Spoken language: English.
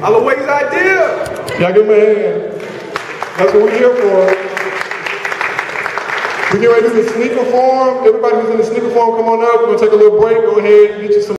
Holloway's idea. Y'all give him a hand. That's what we're here for. We get ready to do the sneaker form. Everybody who's in the sneaker form, come on up. We're gonna take a little break. Go ahead, get you some.